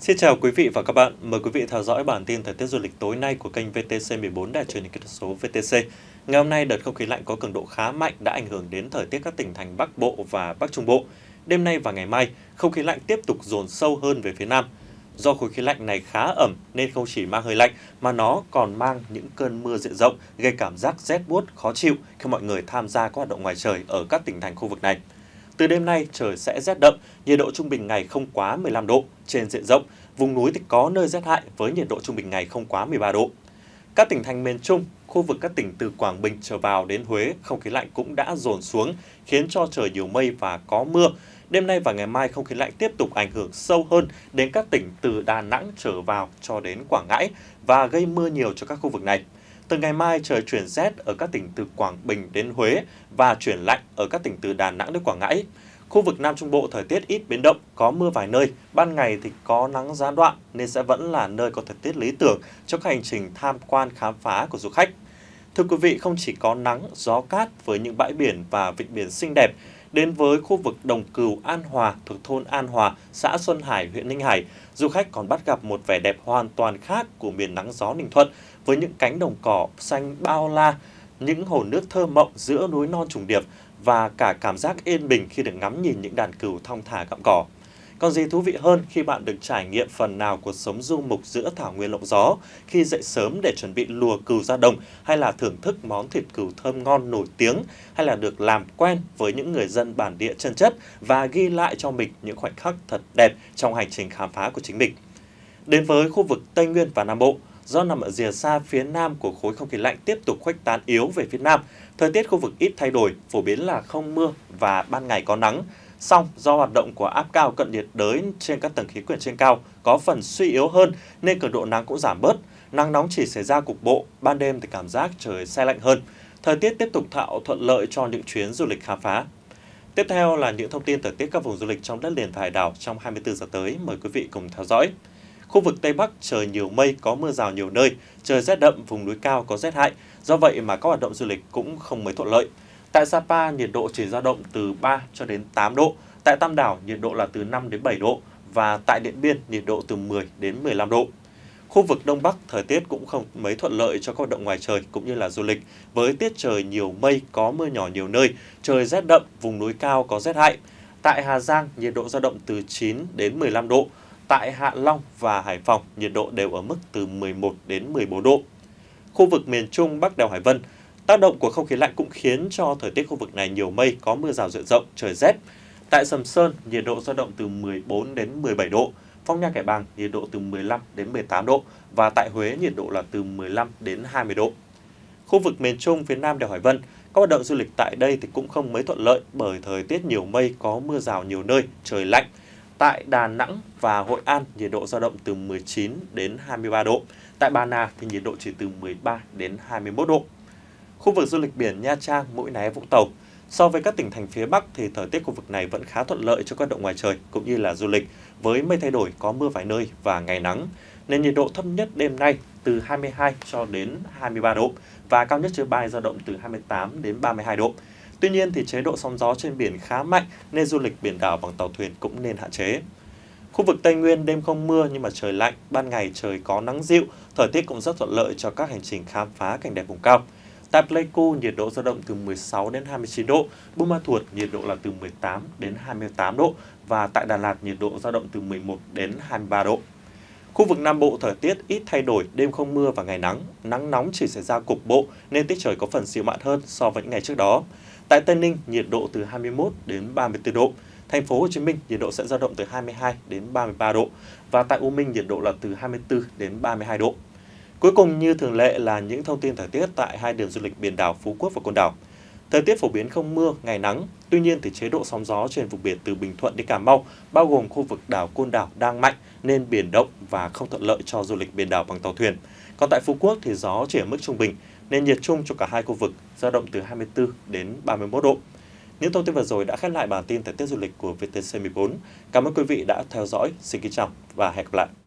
Xin chào quý vị và các bạn. Mời quý vị theo dõi bản tin thời tiết du lịch tối nay của kênh VTC 14 Đài truyền hình kỹ thuật số VTC. Ngày hôm nay, đợt không khí lạnh có cường độ khá mạnh đã ảnh hưởng đến thời tiết các tỉnh thành Bắc Bộ và Bắc Trung Bộ. Đêm nay và ngày mai, không khí lạnh tiếp tục dồn sâu hơn về phía Nam. Do khối khí lạnh này khá ẩm nên không chỉ mang hơi lạnh mà nó còn mang những cơn mưa diện rộng gây cảm giác rét buốt khó chịu khi mọi người tham gia các hoạt động ngoài trời ở các tỉnh thành khu vực này. Từ đêm nay trời sẽ rét đậm, nhiệt độ trung bình ngày không quá 15 độ trên diện rộng, vùng núi thì có nơi rét hại với nhiệt độ trung bình ngày không quá 13 độ. Các tỉnh thành miền Trung, khu vực các tỉnh từ Quảng Bình trở vào đến Huế, không khí lạnh cũng đã dồn xuống, khiến cho trời nhiều mây và có mưa. Đêm nay và ngày mai không khí lạnh tiếp tục ảnh hưởng sâu hơn đến các tỉnh từ Đà Nẵng trở vào cho đến Quảng Ngãi và gây mưa nhiều cho các khu vực này. Từ ngày mai trời chuyển rét ở các tỉnh từ Quảng Bình đến Huế và chuyển lạnh ở các tỉnh từ Đà Nẵng đến Quảng Ngãi. Khu vực Nam Trung Bộ thời tiết ít biến động, có mưa vài nơi, ban ngày thì có nắng gián đoạn nên sẽ vẫn là nơi có thời tiết lý tưởng cho các hành trình tham quan khám phá của du khách. Thưa quý vị, không chỉ có nắng, gió cát với những bãi biển và vịnh biển xinh đẹp, đến với khu vực Đồng Cừu An Hòa thuộc thôn An Hòa, xã Xuân Hải, huyện Ninh Hải, du khách còn bắt gặp một vẻ đẹp hoàn toàn khác của miền nắng gió Ninh Thuận với những cánh đồng cỏ xanh bao la, những hồ nước thơ mộng giữa núi non trùng điệp và cả cảm giác yên bình khi được ngắm nhìn những đàn cừu thong thả gặm cỏ. Còn gì thú vị hơn khi bạn được trải nghiệm phần nào cuộc sống du mục giữa thảo nguyên lộng gió, khi dậy sớm để chuẩn bị lùa cừu ra đồng, hay là thưởng thức món thịt cừu thơm ngon nổi tiếng, hay là được làm quen với những người dân bản địa chân chất và ghi lại cho mình những khoảnh khắc thật đẹp trong hành trình khám phá của chính mình. Đến với khu vực Tây Nguyên và Nam Bộ, do nằm ở rìa xa phía nam của khối không khí lạnh tiếp tục khuếch tán yếu về phía nam, thời tiết khu vực ít thay đổi, phổ biến là không mưa và ban ngày có nắng. Song do hoạt động của áp cao cận nhiệt đới trên các tầng khí quyển trên cao có phần suy yếu hơn nên cường độ nắng cũng giảm bớt. Nắng nóng chỉ xảy ra cục bộ, ban đêm thì cảm giác trời xe lạnh hơn. Thời tiết tiếp tục tạo thuận lợi cho những chuyến du lịch khám phá. Tiếp theo là những thông tin thời tiết các vùng du lịch trong đất liền và hải đảo trong 24 giờ tới. Mời quý vị cùng theo dõi. Khu vực Tây Bắc trời nhiều mây, có mưa rào nhiều nơi, trời rét đậm, vùng núi cao có rét hại. Do vậy mà các hoạt động du lịch cũng không mấy thuận lợi. Tại Sapa, nhiệt độ chỉ dao động từ 3 cho đến 8 độ. Tại Tam Đảo, nhiệt độ là từ 5 đến 7 độ. Và tại Điện Biên, nhiệt độ từ 10 đến 15 độ. Khu vực Đông Bắc, thời tiết cũng không mấy thuận lợi cho các hoạt động ngoài trời cũng như là du lịch. Với tiết trời nhiều mây, có mưa nhỏ nhiều nơi, trời rét đậm, vùng núi cao có rét hại. Tại Hà Giang, nhiệt độ dao động từ 9 đến 15 độ. Tại Hạ Long và Hải Phòng, nhiệt độ đều ở mức từ 11 đến 14 độ. Khu vực miền Trung Bắc đèo Hải Vân, tác động của không khí lạnh cũng khiến cho thời tiết khu vực này nhiều mây, có mưa rào diện rộng, trời rét. Tại Sầm Sơn, nhiệt độ dao động từ 14 đến 17 độ. Phong Nha Kẻ Bàng, nhiệt độ từ 15 đến 18 độ. Và tại Huế, nhiệt độ là từ 15 đến 20 độ. Khu vực miền Trung phía Nam đèo Hải Vân, các hoạt động du lịch tại đây thì cũng không mấy thuận lợi bởi thời tiết nhiều mây, có mưa rào nhiều nơi, trời lạnh. Tại Đà Nẵng và Hội An, nhiệt độ dao động từ 19 đến 23 độ. Tại Bà Nà thì nhiệt độ chỉ từ 13 đến 21 độ. Khu vực du lịch biển Nha Trang, Mũi Né, Vũng Tàu. So với các tỉnh thành phía Bắc thì thời tiết khu vực này vẫn khá thuận lợi cho các động ngoài trời cũng như là du lịch với mây thay đổi có mưa vài nơi và ngày nắng. Nên nhiệt độ thấp nhất đêm nay từ 22 cho đến 23 độ và cao nhất trưa bay dao động từ 28 đến 32 độ. Tuy nhiên thì chế độ sóng gió trên biển khá mạnh nên du lịch biển đảo bằng tàu thuyền cũng nên hạn chế. Khu vực Tây Nguyên đêm không mưa nhưng mà trời lạnh, ban ngày trời có nắng dịu, thời tiết cũng rất thuận lợi cho các hành trình khám phá cảnh đẹp vùng cao. Tại Pleiku, nhiệt độ dao động từ 16 đến 29 độ, Buôn Ma Thuột nhiệt độ là từ 18 đến 28 độ và tại Đà Lạt nhiệt độ dao động từ 11 đến 23 độ. Khu vực Nam Bộ thời tiết ít thay đổi, đêm không mưa và ngày nắng, nắng nóng chỉ xảy ra cục bộ nên tiết trời có phần dịu mát hơn so với những ngày trước đó. Tại Tây Ninh, nhiệt độ từ 21 đến 34 độ. Thành phố Hồ Chí Minh nhiệt độ sẽ dao động từ 22 đến 33 độ và tại U Minh nhiệt độ là từ 24 đến 32 độ. Cuối cùng như thường lệ là những thông tin thời tiết tại hai điểm du lịch biển đảo Phú Quốc và Côn Đảo. Thời tiết phổ biến không mưa, ngày nắng, tuy nhiên thì chế độ sóng gió trên vùng biển từ Bình Thuận đến Cà Mau, bao gồm khu vực đảo Côn Đảo đang mạnh nên biển động và không thuận lợi cho du lịch biển đảo bằng tàu thuyền. Còn tại Phú Quốc thì gió chỉ ở mức trung bình, nên nhiệt chung cho cả hai khu vực dao động từ 24 đến 31 độ. Những thông tin vừa rồi đã khép lại bản tin thời tiết du lịch của VTC14. Cảm ơn quý vị đã theo dõi. Xin kính chào và hẹn gặp lại.